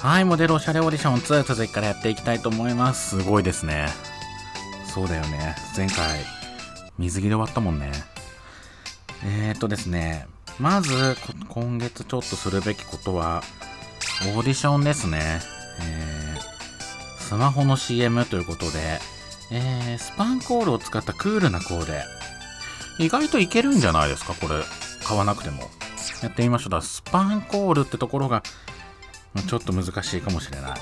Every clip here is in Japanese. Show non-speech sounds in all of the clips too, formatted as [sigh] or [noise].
はい、モデルおしゃれオーディション2続きからやっていきたいと思います。すごいですね。そうだよね。前回、水着で終わったもんね。えーっとですね、まず、こ今月ちょっとするべきことは、オーディションですね。えー、スマホの CM ということで、えー、スパンコールを使ったクールなコーデ。意外といけるんじゃないですか、これ。買わなくても。やってみましょう。だスパンコールってところが、ちょっと難しいかもしれない。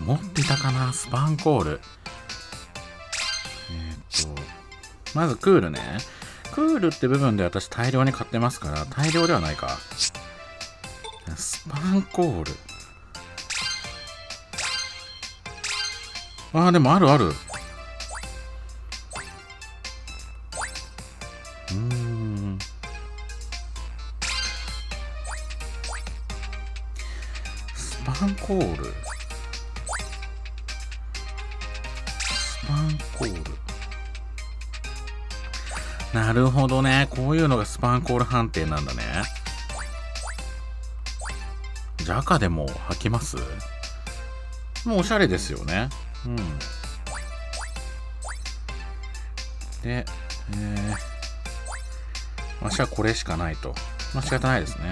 うん、持ってたかな？スパンコール。えーっと、まずクールね。クールって部分で私大量に買ってますから、大量ではないか。スパンコール。ああ、でもあるある。スパンコール。スパンコール。なるほどね。こういうのがスパンコール判定なんだね。じゃあ赤でも履きます？もうおしゃれですよね。うん。で、えー、私はこれしかないと。まあ仕方ないですね。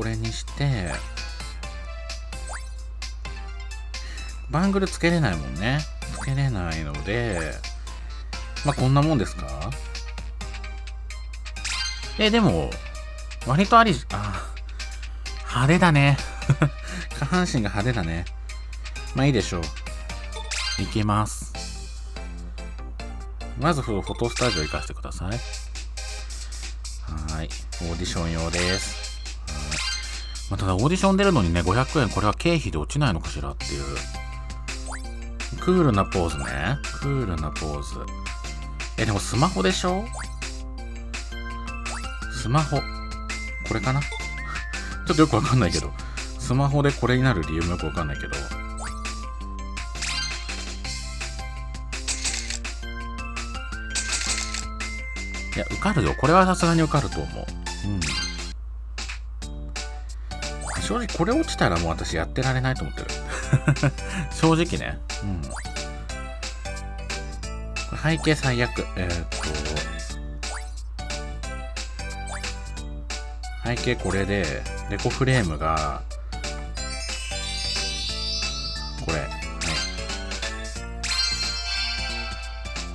これにして、バングルつけれないもんね。つけれないので、まあこんなもんですか？え、でも、割とあり、あ、派手だね。[laughs] 下半身が派手だね。まあいいでしょう。いけます。まずフォトスタジオ行かせてください。はい。オーディション用です。まあ、ただオーディション出るのにね、500円、これは経費で落ちないのかしらっていう。クールなポーズね。クールなポーズ。え、でもスマホでしょ？スマホ。これかな？[laughs] ちょっとよくわかんないけど。スマホでこれになる理由もよくわかんないけど。いや、受かるよ。これはさすがに受かると思う。うん。正直これ落ちたらもう私やってられないと思ってる。[laughs] 正直ね。うん。背景最悪。えー、っと。背景これで、デコフレームが、これ。はい。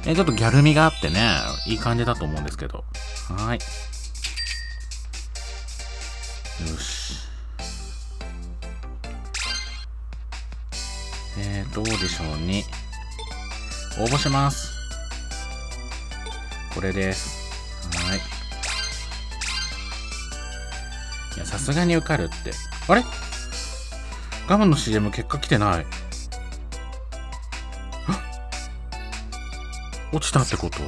え、ちょっとギャル味があってね、いい感じだと思うんですけど。はーい。よし。えーと、オーディションに応募します。これです。はい。いや、さすがに受かるって。あれ？ガムの CM 結果来てない。落ちたってこと？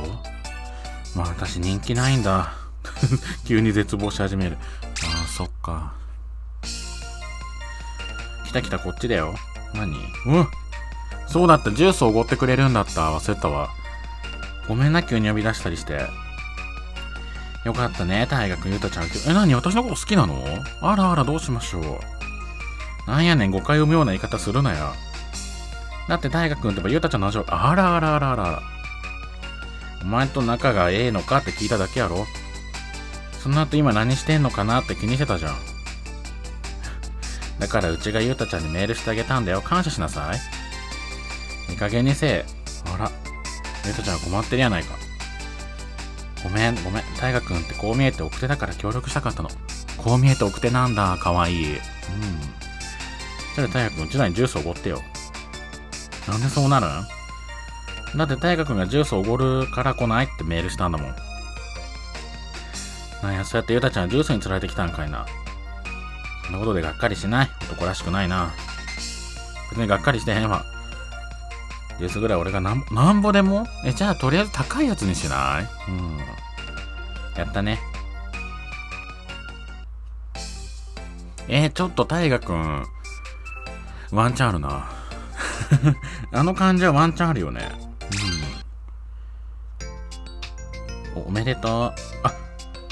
まあ私人気ないんだ。[laughs] 急に絶望し始める。ああ、そっか。来た来た、こっちだよ。何？うん。そうだった、ジュースおごってくれるんだった。忘れたわ。ごめんな、急に呼び出したりして。よかったね、大学ゆうたちゃん。え、何？私のこと好きなの？あらあら、どうしましょう。なんやねん、誤解を生むような言い方するなや。だって大学くんってばゆうたちゃんの話を、あらあらあらあら。お前と仲がええのかって聞いただけやろ。その後今何してんのかなって気にしてたじゃん。だからうちがゆうたちゃんにメールしてあげたんだよ。感謝しなさい。いい加減にせえ。あら。ゆうたちゃん困ってるやないか。ごめん、ごめん。大河君ってこう見えて奥手だから協力したかったの。こう見えて奥手なんだ。かわいい。うん。じゃあ大河君、うちらにジュースおごってよ。なんでそうなるん？だって大河君がジュースおごるから来ないってメールしたんだもん。なんや、そうやってゆうたちゃんジュースに釣られてきたんかいな。そんなことでがっかりしない。男らしくないな。別にがっかりしてへんわ。ジュースぐらい俺がなんぼ、なんぼでも？え、じゃあとりあえず高いやつにしない？うん。やったね。えー、ちょっと大河くん、ワンチャンあるな。[laughs] あの感じはワンチャンあるよね。うん。おおめでとう。あ、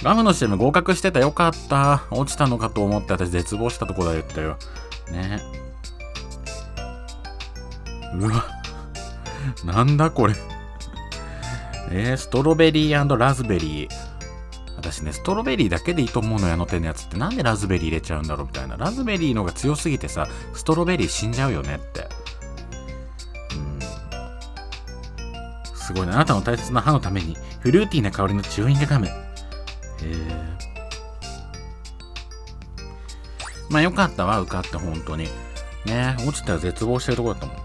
ガムの CM 合格してたよかった落ちたのかと思って私絶望したとこだ言ったよねうわ [laughs] なんだこれえー、ストロベリーラズベリー私ね、ストロベリーだけでいいと思うのよ、あの手のやつって。なんでラズベリー入れちゃうんだろうみたいな。ラズベリーのが強すぎてさ、ストロベリー死んじゃうよねって。うん。すごいな。あなたの大切な歯のために、フルーティーな香りのチューイングガム。へえ。まあよかったわ、受かって、本当に。ね落ちたら絶望してるとこだったもん。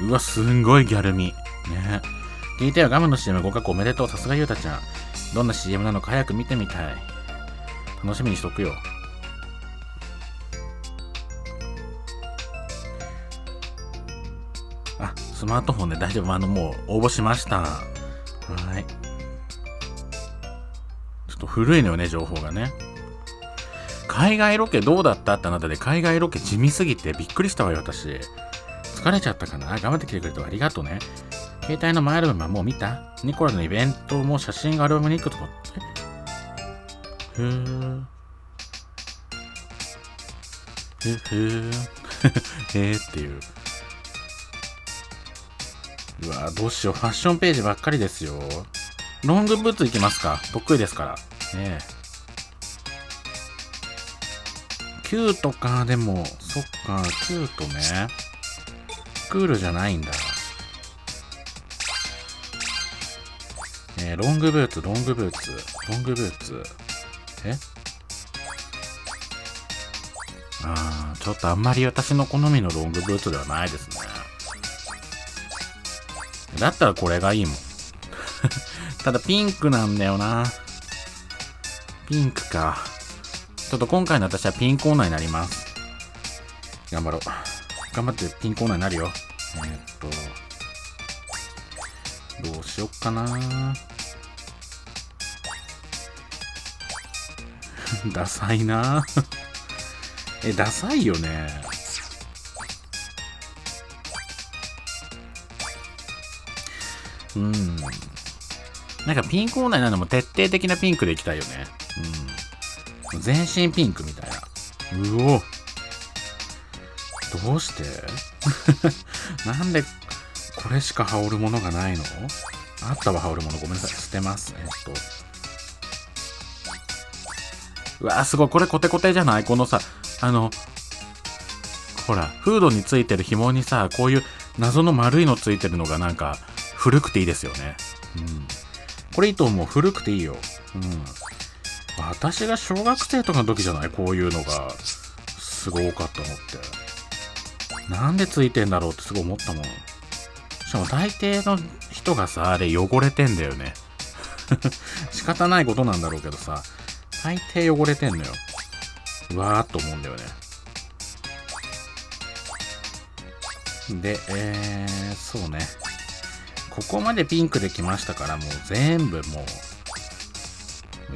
うん。うわ、すんごいギャルみ。ね聞いてよ、ガムの CM 合格おめでとう。さすがゆうたちゃん。どんな CM なのか早く見てみたい。楽しみにしとくよ。あ、スマートフォンで大丈夫。あの、もう応募しました。はい。と古いのよね、情報がね。海外ロケどうだったってあなたで海外ロケ地味すぎてびっくりしたわよ、私。疲れちゃったかな？頑張ってきてくれてありがとうね。携帯の前アルバムはもう見たニコラのイベントも写真がアルバムに行くとかってへー。へへ。へ [laughs] っていう。うわどうしよう。ファッションページばっかりですよ。ロングブーツいきますか。得意ですから。ねえ。キュートか。でも、そっか。キュートね。クールじゃないんだ。えー、ロングブーツ、ロングブーツ、ロングブーツ。え？ああ、ちょっとあんまり私の好みのロングブーツではないですね。だったらこれがいいもん。[laughs] ただピンクなんだよな。ピンクか。ちょっと今回の私はピンコーナーになります。頑張ろう。頑張ってピンコーナーになるよ。え、っと、どうしよっかな。[laughs] ダサいな [laughs] え、ダサいよね。うん。なんかピンコーナーなのも徹底的なピンクでいきたいよね。うん。全身ピンクみたいな。うお。どうして？[laughs] なんでこれしか羽織るものがないの？あったわ、羽織るもの。ごめんなさい。捨てます。えっと。うわすごい。これコテコテじゃない？このさ、あの、ほら、フードについてる紐にさ、こういう謎の丸いのついてるのがなんか、古くていいですよね。うん。これいいと思う。古くていいよ。うん。私が小学生とかの時じゃない？こういうのが、すごかったのって。なんでついてんだろうってすごい思ったもん。しかも大抵の人がさ、あれ汚れてんだよね。[laughs] 仕方ないことなんだろうけどさ、大抵汚れてんのよ。うわーっと思うんだよね。で、えー、そうね。ここまでピンクできましたから、もう全部もう、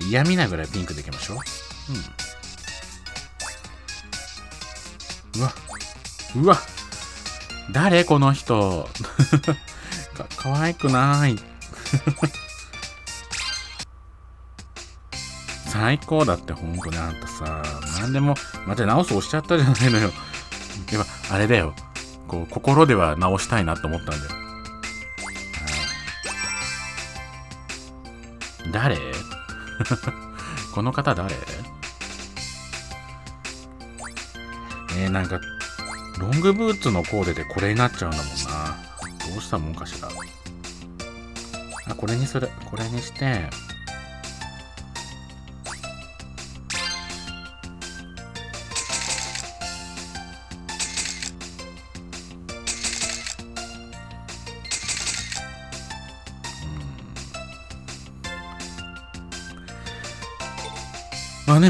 嫌味なぐらいピンクでいきましょう。うん。うわ、うわ、誰この人。[laughs] か、可愛くない。[laughs] 最高だって本当にあんたさ、何でも、また直す押しちゃったじゃないのよ。今、あれだよ。こう、心では直したいなと思ったんだよ。誰？[laughs] この方誰？えー、なんか、ロングブーツのコーデでこれになっちゃうんだもんな。どうしたもんかしら。あ、これにする。これにして、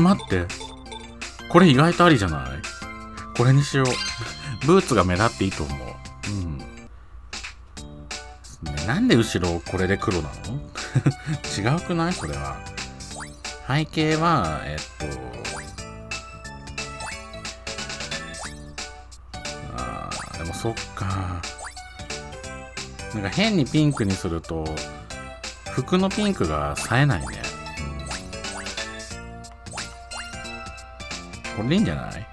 待って。これ意外とありじゃない？これにしよう。ブーツが目立っていいと思う。うん。なんで後ろこれで黒なの？[laughs] 違うくない？それは。背景は、えっと。あー、でもそっか。なんか変にピンクにすると、服のピンクが冴えないね。これでいいんじゃない？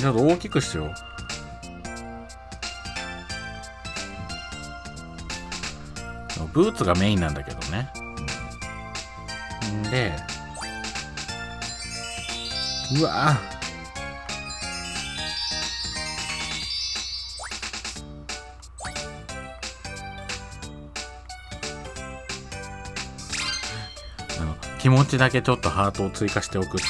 ちょっと大きくしよう。ブーツがメインなんだけどね。うんで、うわあの気持ちだけちょっとハートを追加しておくっていうね、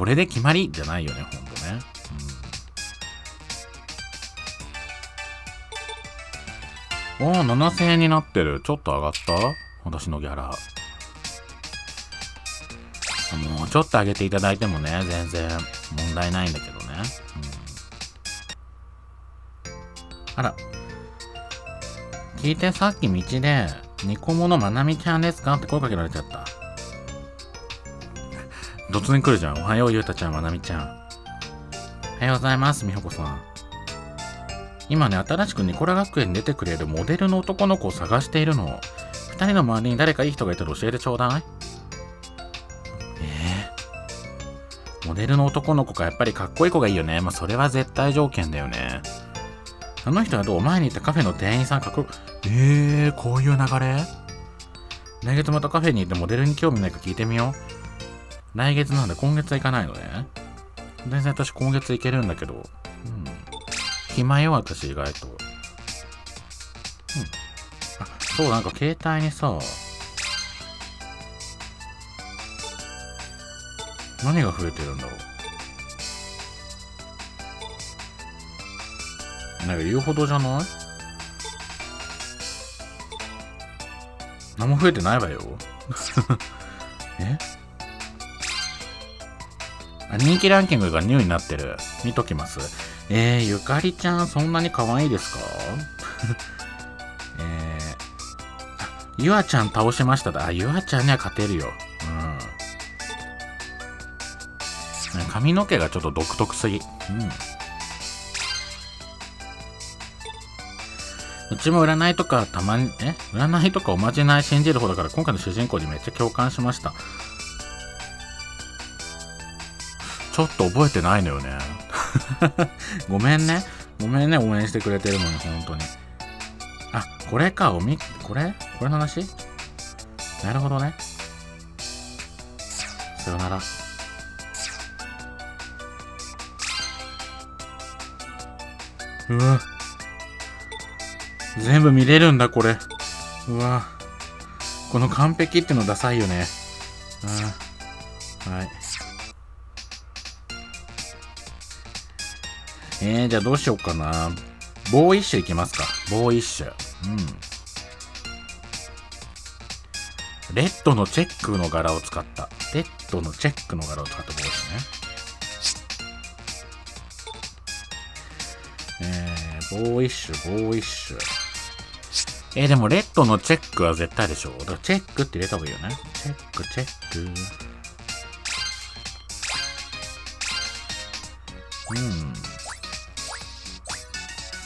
これで決まりじゃないよねほんとね、うん、おお7000円になってる。ちょっと上がった？私のギャラ。もうちょっと上げていただいてもね全然問題ないんだけどね、うん、あら。聞いてさっき道で、ニコモのまなみちゃんですか？って声かけられちゃった。突然来るじゃん。おはよう、ゆうたちゃん、まなみちゃん。おはようございます、みほこさん。今ね、新しくニコラ学園に出てくれるモデルの男の子を探しているの。二人の周りに誰かいい人がいたら教えてちょうだい。えー、モデルの男の子がやっぱりかっこいい子がいいよね。まあ、それは絶対条件だよね。あの人はどう前に行ったカフェの店員さんかっこえー、こういう流れ？来月またカフェに行ってモデルに興味ないか聞いてみよう。来月なんで今月は行かないのね。全然私今月行けるんだけど。うん。暇よ、私意外と。うん。あ、そう、なんか携帯にさ、何が増えてるんだろう。なんか言うほどじゃない？何も増えてないわよ。[laughs] え？人気ランキングがニューになってる。見ときます。えー、ゆかりちゃんそんなに可愛いですか？[laughs] えー、ゆあちゃん倒しましたあ、ゆあちゃんには勝てるよ。うん。髪の毛がちょっと独特すぎ。うん。うちも占いとかたまに、え？占いとかおまじない信じる方だから今回の主人公にめっちゃ共感しました。ちょっと覚えてないのよね。[laughs] ごめんね。ごめんね、応援してくれてるのに、本当に。あ、これか、おみ、これ？これの話？なるほどね。さよなら。うわ。全部見れるんだ、これ。うわこの完璧ってのダサいよね。あはい。えー、じゃあどうしようかな。ボーイッシュいきますか。ボーイッシュ。うん。レッドのチェックの柄を使った。レッドのチェックの柄を使ったボーイッシュね。えー、ボーイッシュ、ボーイッシュ。えー、でも、レッドのチェックは絶対でしょ。だから、チェックって入れた方がいいよね。チェック、チェック。うん。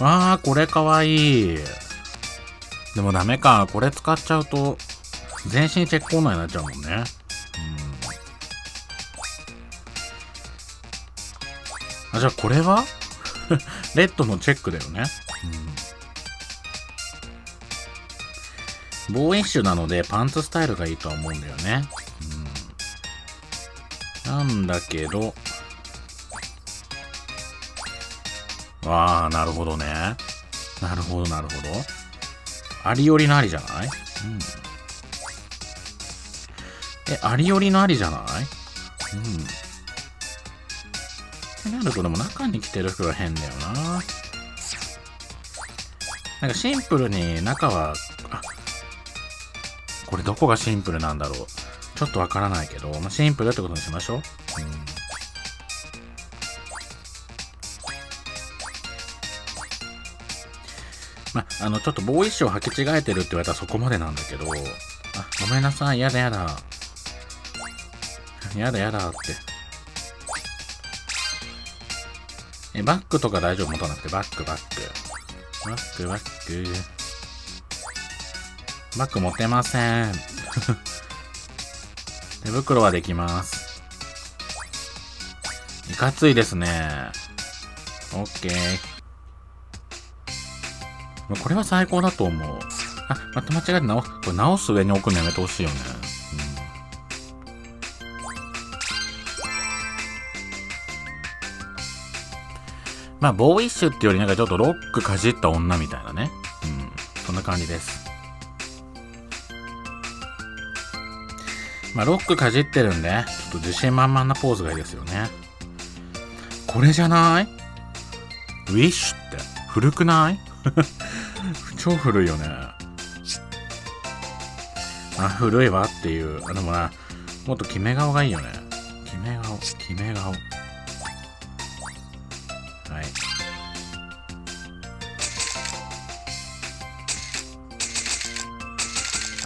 わー、これかわいい。でもダメか。これ使っちゃうと、全身チェックコーナーになっちゃうもんね。あ、じゃあこれは？[laughs] レッドのチェックだよね。うん。ボーイッシュなのでパンツスタイルがいいとは思うんだよね。うん、なんだけど、ああ、なるほどね。なるほど、なるほど。ありよりのありじゃない？うん。え、ありよりのありじゃない？うん。ってなると、でも中に着てる服が変だよな。なんかシンプルに中はあこれどこがシンプルなんだろう。ちょっとわからないけど、まあ、シンプルってことにしましょう。あ、の、ちょっとボーイッシュを履き違えてるって言われたらそこまでなんだけど、あ、ごめんなさい、やだやだ。やだやだって。え、バックとか大丈夫持たなくて、バックバック。バックバック。バッグ持てません。[laughs] 手袋はできます。いかついですね。オッケー。これは最高だと思う。あ、また間違えて直す。これ直す上に置くのやめてほしいよね。うん、まあ、ボーイッシュっていうよりなんかちょっとロックかじった女みたいなね。うん。そんな感じです。まあ、ロックかじってるんで、ちょっと自信満々なポーズがいいですよね。これじゃない？ウィッシュって古くない？超古いよね。あ、古いわっていう。あ、でもな、もっと決め顔がいいよね。決め顔、決め顔。はい。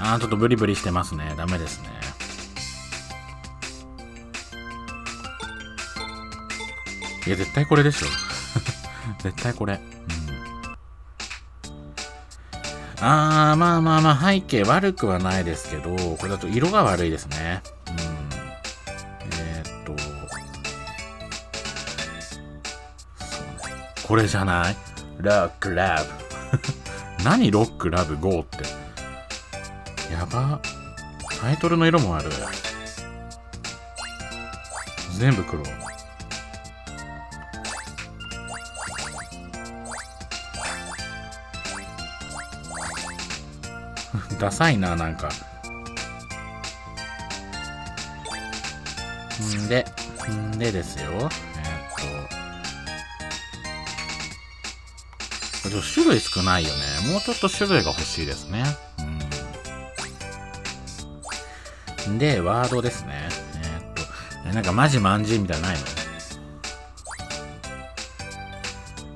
あ、ちょっとブリブリしてますね。ダメですね。いや、絶対これでしょ。[laughs] 絶対これ。うん。あー、まあまあまあ、背景悪くはないですけど、これだと色が悪いですね。うん。えー、っと。これじゃない？ロックラブ。[laughs] 何ロックラブ GO って？やば。タイトルの色もある。全部黒。ダサいな、なんか。んで、んでですよ。えー、っと。種類少ないよね。もうちょっと種類が欲しいですね。うん。で、ワードですね。えー、っと、なんかマジマンジみたいなないの？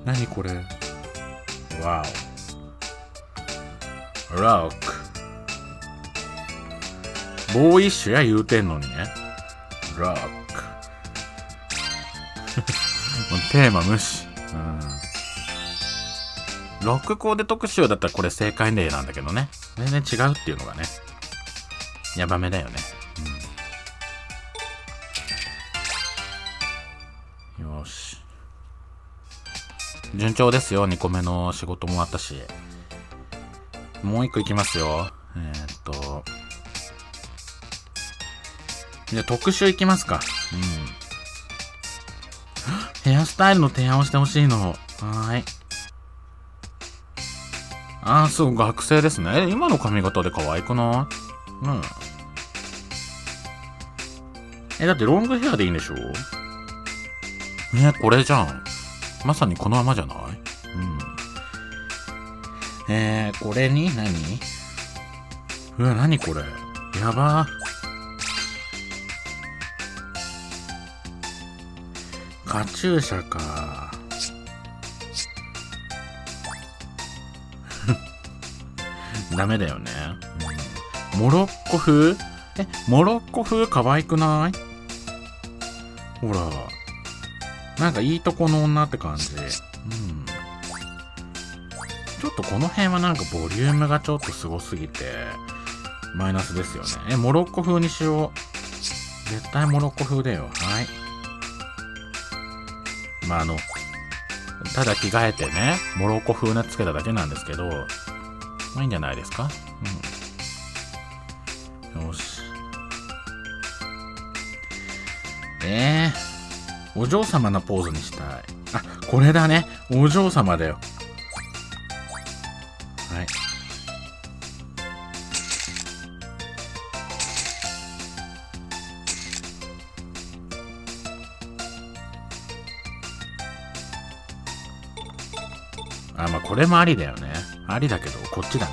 何これ？わお。ロック。ボーイッシュや言うてんのにね。ロック。[laughs] テーマ無視。うん。ロックコーデ特集だったらこれ正解例なんだけどね。全然違うっていうのがね。やばめだよね。よし。順調ですよ。2個目の仕事も終わったし。もう1個いきますよ。えー、っと。じゃあ特集いきますか。うん。ヘアスタイルの提案をしてほしいの。はい。ああ、そう、学生ですね。今の髪型で可愛くない？うん。え、だってロングヘアでいいんでしょ？ね、これじゃん。まさにこのままじゃない？うん。えー、これに何？うわ、何これ？やばー。カチューシャか。[laughs] ダメだよね、うん。モロッコ風？え、モロッコ風可愛くない？ほら。なんかいいとこの女って感じ。うん。ちょっとこの辺はなんかボリュームがちょっとすごすぎて、マイナスですよね。え、モロッコ風にしよう。絶対モロッコ風だよ。はい。まあ、あの、ただ着替えてね、モロッコ風なつけただけなんですけど、まあいいんじゃないですか？うん。よし。えー、お嬢様のポーズにしたい。あ、これだね。お嬢様だよ。あ、まあこれもありだよね。ありだけど、こっちだね。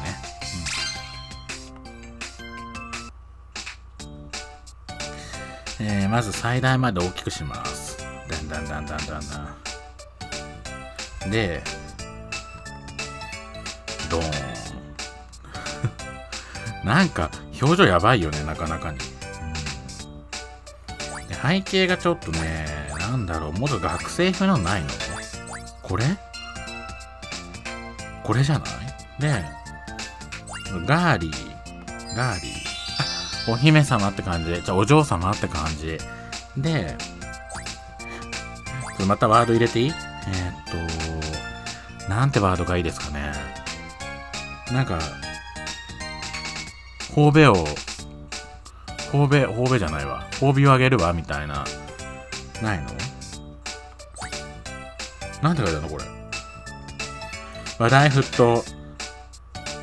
うん、えー、まず最大まで大きくします。だんだんだんだんだんだん。で、ドーン。[laughs] なんか、表情やばいよね、なかなかに。背景がちょっとね、なんだろう、もっと学生風のないの？これ？これじゃない？で、ガーリー、ガーリー。あ、お姫様って感じで、じゃあお嬢様って感じ。で、またワード入れていい？えー、っと、なんてワードがいいですかね。なんか、褒美を、褒美、褒美じゃないわ。褒美をあげるわ、みたいな。ないの？なんて書いてあるのこれ？話題沸騰。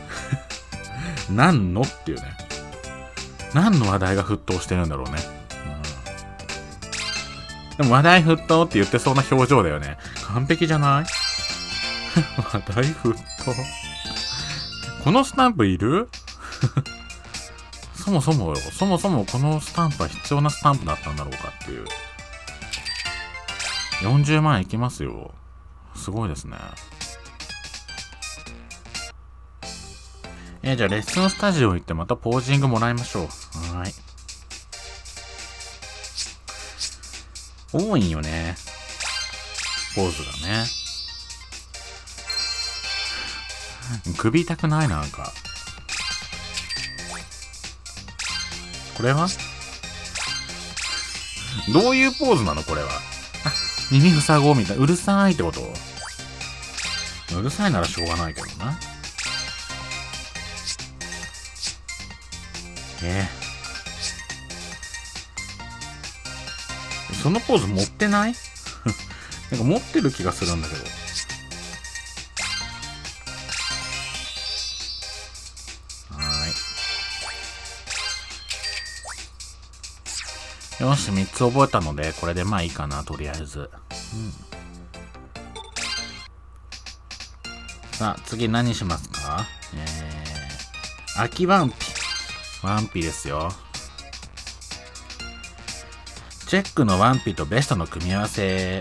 [laughs] 何の？っていうね。何の話題が沸騰してるんだろうね。うん、でも話題沸騰って言ってそうな表情だよね。完璧じゃない？話題沸騰。このスタンプいる？[laughs] そもそもよ、そもそもこのスタンプは必要なスタンプだったんだろうかっていう。40万いきますよ。すごいですね。えー、じゃあレッスンスタジオ行ってまたポージングもらいましょう。はい。多いよね。ポーズがね。首痛くない？なんか。これは？どういうポーズなの？これは。あ、耳塞ごうみたい。うるさいってこと？うるさいならしょうがないけどな。ええそのポーズ持ってない？[laughs] なんか持ってる気がするんだけど。はい。よし、3つ覚えたので、これでまあいいかな、とりあえず。うん。さあ、次何しますか？えー、秋ワンピ。ワンピですよ。チェックのワンピとベストの組み合わせ。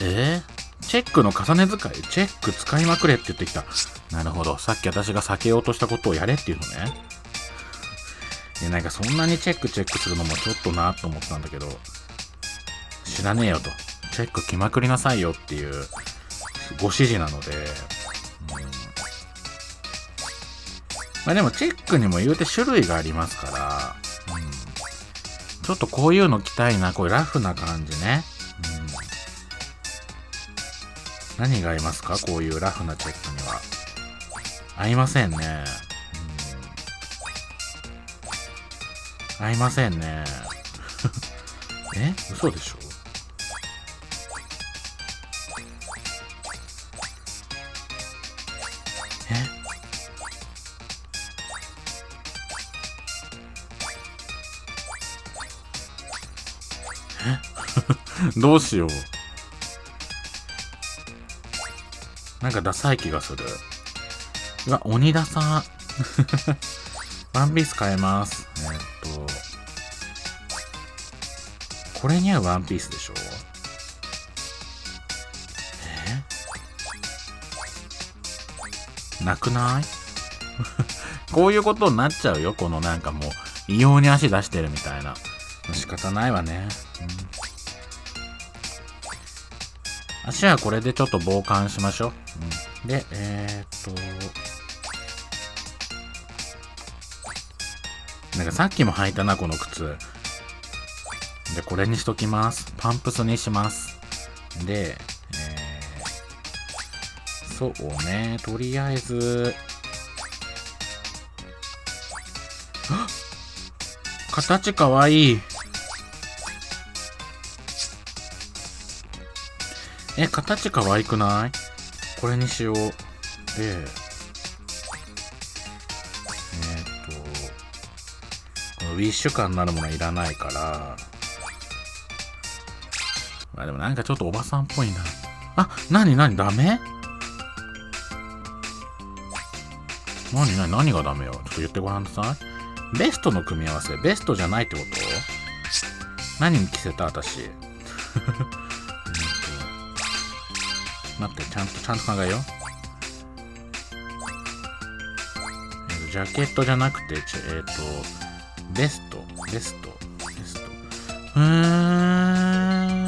え？ー、チェックの重ね使い？チェック使いまくれって言ってきた。なるほど。さっき私が避けようとしたことをやれっていうのね。で、なんかそんなにチェックチェックするのもちょっとなと思ったんだけど、知らねえよと。チェック来まくりなさいよっていうご指示なので、まあでもチェックにも言うて種類がありますから、うん、ちょっとこういうの着たいな、こういうラフな感じね。何が合いますか？こういうラフなチェックには。合いませんね。うん、合いませんね。[laughs] え？嘘でしょ？どうしよう。なんかダサい気がする。うわ、鬼ダサ。[laughs] ワンピース変えます。えー、っと。これに合うワンピースでしょえなくない？[laughs] こういうことになっちゃうよ。このなんかもう、異様に足出してるみたいな。仕方ないわね。うん足はこれでちょっと防寒しましょう。うん、で、えー、っと、なんかさっきも履いたな、この靴。で、これにしときます。パンプスにします。で、えー、そうね、とりあえず、形かわいい。え、形可愛くない？これにしよう。で、えー、っと、このウィッシュ感なるものいらないから、まあでもなんかちょっとおばさんっぽいな。あ、なになにダメ？なになに何がダメよ？ちょっと言ってごらんなさい。ベストの組み合わせ。ベストじゃないってこと？何に着せた？私。待って、ちゃんと、ちゃんと考えよう。えー、ジャケットじゃなくて、えっ、ー、と、ベスト、ベスト、ベスト。うーん。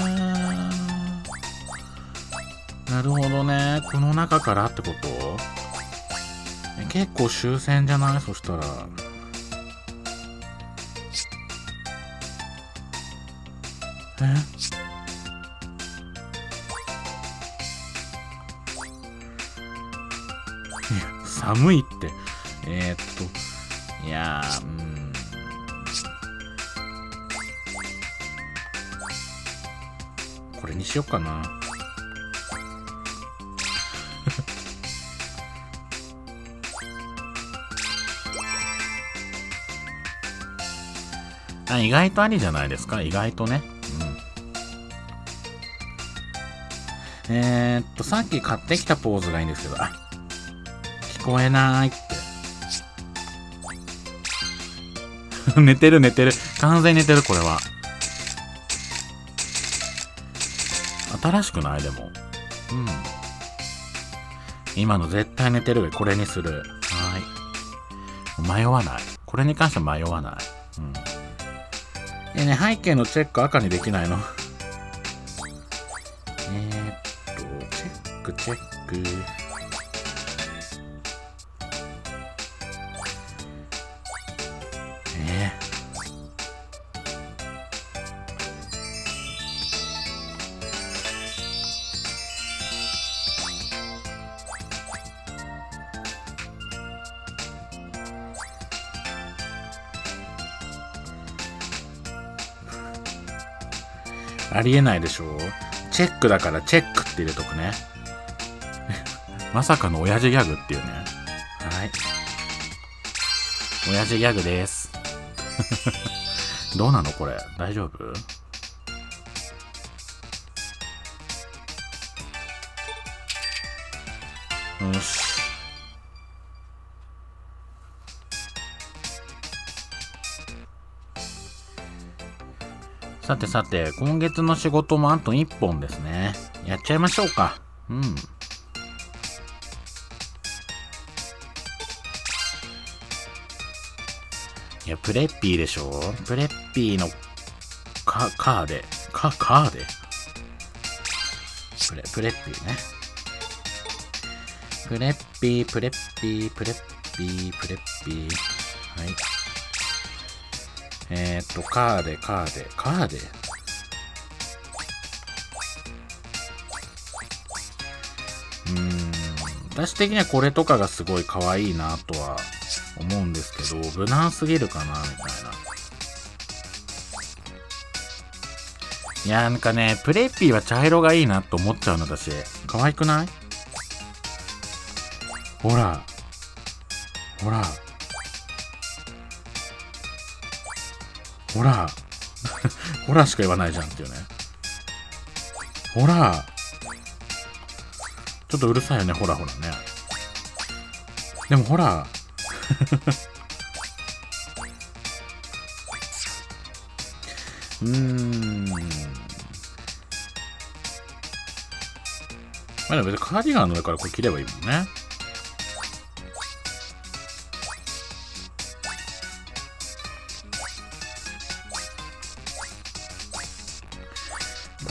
なるほどね。この中からってこと？え結構終戦じゃない？そしたら。え？寒いって。えー、っといやーうん。これにしよっかな。[laughs] あ意外とありじゃないですか？意外とね。うん。えー、っとさっき買ってきたポーズがいいんですけどあこえないって。[laughs] 寝てる寝てる。完全に寝てるこれは。新しくない？でも。うん。今の絶対寝てるこれにする。はい。迷わない。これに関しては迷わない。うん。えね背景のチェック赤にできないの？え、っとチェックチェック。ありえないでしょチェックだからチェックって入れとくね。[laughs] まさかの親父ギャグっていうね。はい。親父ギャグです。[laughs] どうなのこれ？大丈夫？よしさてさて、今月の仕事もあと1本ですね。やっちゃいましょうか。うん。いや、プレッピーでしょ？プレッピーのカカーで。カ、カーでプレ、プレッピーね。プレッピー、プレッピー、プレッピー、プレッピー。はい。えー、っと、カーで、カーで、カーで？うん、私的にはこれとかがすごい可愛いなとは思うんですけど、無難すぎるかな、みたいな。いや、なんかね、プレッピーは茶色がいいなと思っちゃうの、私。可愛くない？ほら。ほら。ほら。ほらしか言わないじゃんっていうね。ほら。ちょっとうるさいよね、ほらほらね。でもほら。[laughs] うーん。まあでも別にカーディガンの上からこれ着ればいいもんね。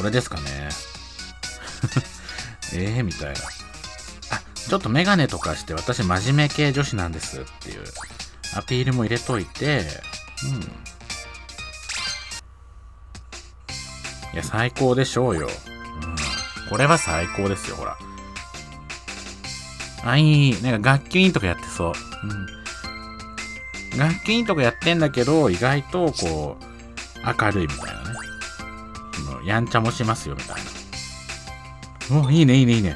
これですかね。[laughs] ええみたいな。あ、ちょっとメガネとかして私真面目系女子なんですっていうアピールも入れといて、うん。いや、最高でしょうよ。うん。これは最高ですよ、ほら。あ、いい。なんか楽器いいとかやってそう。うん。楽器いいとかやってんだけど、意外とこう、明るいみたいな。やんちゃもしますよ、みたいな。お、いいね、いいね、いいね。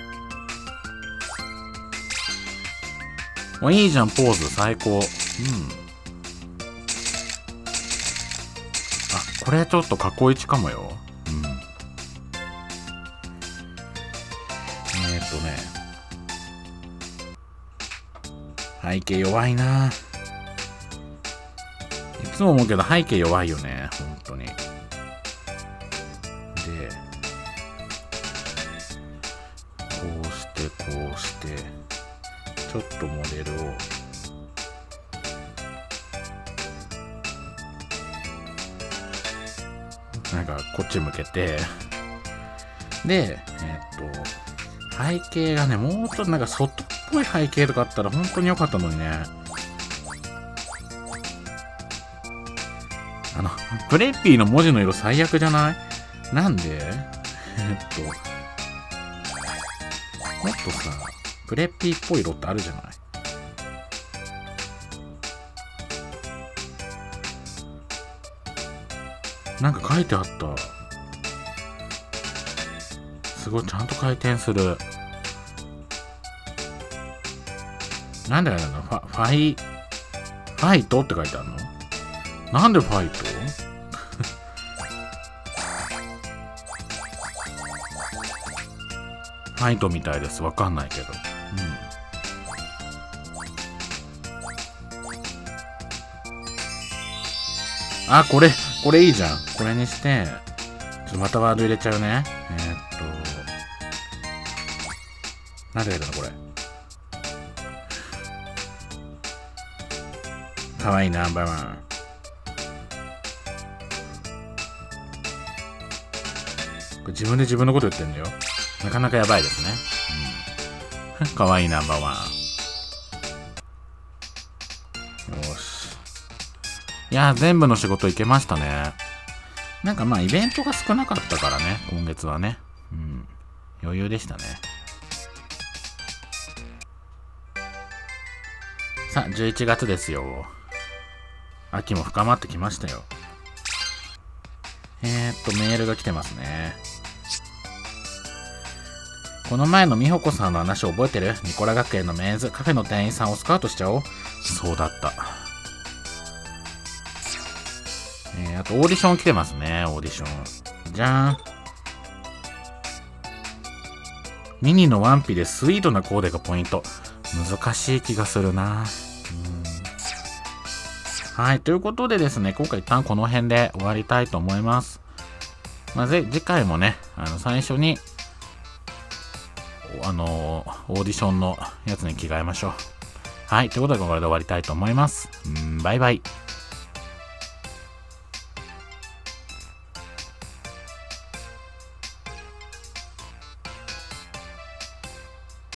お、いいじゃん、ポーズ、最高。うん。あ、これちょっと過去一かもよ。うん。えー、っとね。背景弱いないつも思うけど背景弱いよね、本当に。で、こうして、こうして、ちょっとモデルを、なんかこっち向けて、で、えっと、背景がね、もうちょっとなんか外っぽい背景とかあったら本当に良かったのにね。あの、プレッピーの文字の色最悪じゃない？なんで？[laughs] えっと、もっとさ、プレッピーっぽい色ってあるじゃない？なんか書いてあった。すごい、ちゃんと回転する。なんであれなのファ、ファイ、ファイトって書いてあるの？なんでファイト？ファイトみたいです。わかんないけど。うん。あ、これ、これいいじゃん。これにして、ちょっとまたワード入れちゃうね。えー、っと、なんで入れたのこれ。かわいいナンバーワン。自分で自分のこと言ってんだよ。なかなかやばいですね。うん。[laughs] かわいいナンバーワン。よし。いや全部の仕事いけましたね。なんかまあ、イベントが少なかったからね、今月はね。うん。余裕でしたね。さあ、11月ですよ。秋も深まってきましたよ。えー、っと、メールが来てますね。この前の美穂子さんの話覚えてる？ニコラ学園のメンズカフェの店員さんをスカウトしちゃおうそうだった。えー、あとオーディション来てますね、オーディション。じゃーん。ミニのワンピでスイートなコーデがポイント。難しい気がするな。はい。ということでですね、今回一旦この辺で終わりたいと思います。まあ、次回もね、あの、最初に、あのー、オーディションのやつに着替えましょう。はい。ということで、これで終わりたいと思います。んバイバイ。